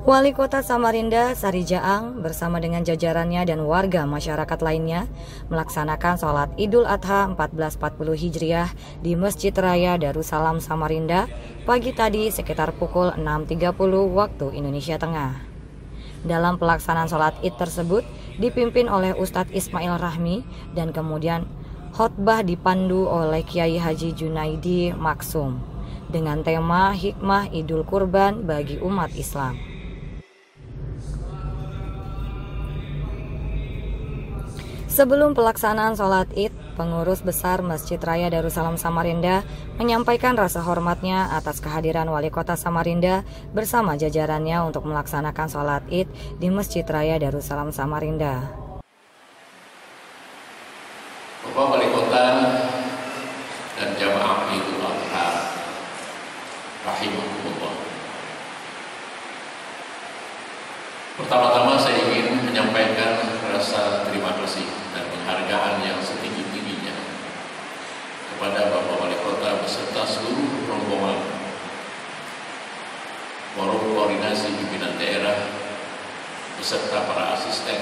Wali Kota Samarinda, Sari Jaang, bersama dengan jajarannya dan warga masyarakat lainnya melaksanakan sholat Idul Adha 1440 Hijriah di Masjid Raya Darussalam Samarinda pagi tadi sekitar pukul 6.30 waktu Indonesia Tengah. Dalam pelaksanaan sholat id tersebut dipimpin oleh Ustadz Ismail Rahmi dan kemudian khotbah dipandu oleh Kiai Haji Junaidi Maksum dengan tema Hikmah Idul Kurban bagi umat Islam. Sebelum pelaksanaan sholat id, pengurus besar Masjid Raya Darussalam Samarinda menyampaikan rasa hormatnya atas kehadiran Wali Kota Samarinda bersama jajarannya untuk melaksanakan sholat id di Masjid Raya Darussalam Samarinda. Bapak Wali Kota dan jamaah Idul Adha rahimahullah. Pertama-tama saya ingin menyampaikan rasa terima kasih penghargaan yang setinggi-tingginya kepada Bapak Wali Kota beserta seluruh rombongan forum koordinasi pimpinan daerah beserta para asisten,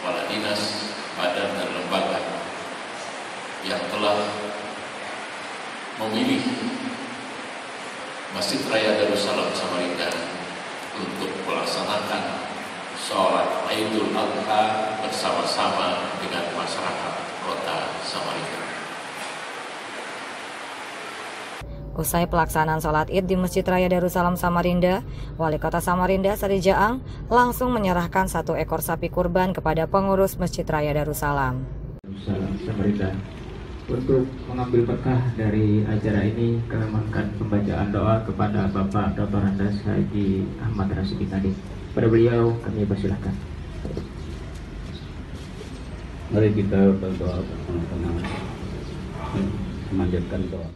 kepala dinas, badan dan lembaga yang telah memilih Masjid Raya Darussalam Samarinda untuk melaksanakan sholat Idul Adha bersama-sama dengan masyarakat kota Samarinda. Usai pelaksanaan sholat id di Masjid Raya Darussalam Samarinda, Wali Kota Samarinda Sari Jaang langsung menyerahkan satu ekor sapi kurban kepada pengurus Masjid Raya Darussalam. Samarinda untuk mengambil berkah dari acara ini kami mohonkan pembacaan doa kepada Bapak Dr. Andas Haji Ahmad Rasidin Nadiem. Pada beliau kami persilahkan. Mari kita berdoa bersama-sama memanjatkan doa.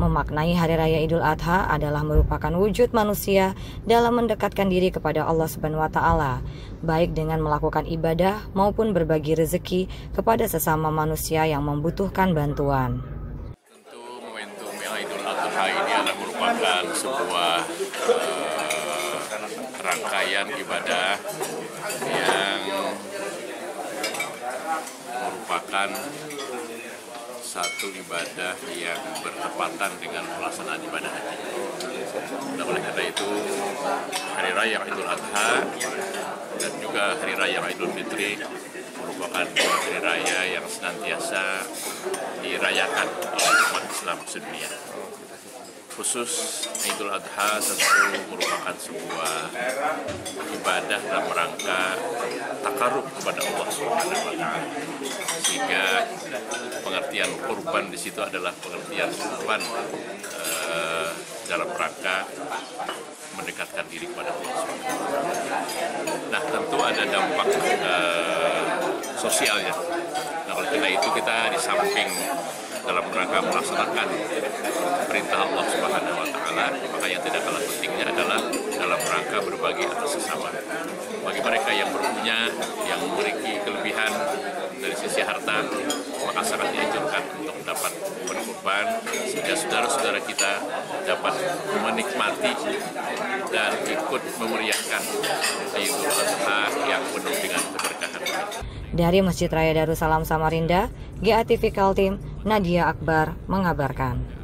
Memaknai Hari Raya Idul Adha adalah merupakan wujud manusia dalam mendekatkan diri kepada Allah Subhanahu wa taala, baik dengan melakukan ibadah maupun berbagi rezeki kepada sesama manusia yang membutuhkan bantuan. Tentu momentum Idul Adha ini adalah merupakan sebuah uh, rangkaian ibadah yang merupakan satu ibadah yang bertepatan dengan pelaksanaan ibadah haji. Nah, oleh karena itu, Hari Raya Idul Adha dan juga Hari Raya Idul Fitri merupakan hari raya yang senantiasa dirayakan oleh umat Islam sedunia khusus Idul Adha tentu merupakan sebuah ibadah dalam rangka takarub kepada Allah Subhanahu wa. Sehingga pengertian kurban di situ adalah pengertian kurban eh, dalam rangka mendekatkan diri kepada Allah Subhanahu. Nah, tentu ada dampak eh, sosialnya. Nah, oleh karena itu kita di samping dalam rangka melaksanakan perintah Allah Subhanahu wa taala, maka yang tidak kalah pentingnya adalah dalam rangka berbagi atas sesama. Bagi mereka yang berpunya, yang memiliki kelebihan dari sisi harta, maka sangat dianjurkan untuk dapat berkorban sehingga saudara-saudara kita dapat menikmati dan ikut memeriahkan Idul Adha yang penuh dengan keberkahan. Dari Masjid Raya Darussalam Samarinda, GATV Kaltim, Nadia Akbar mengabarkan.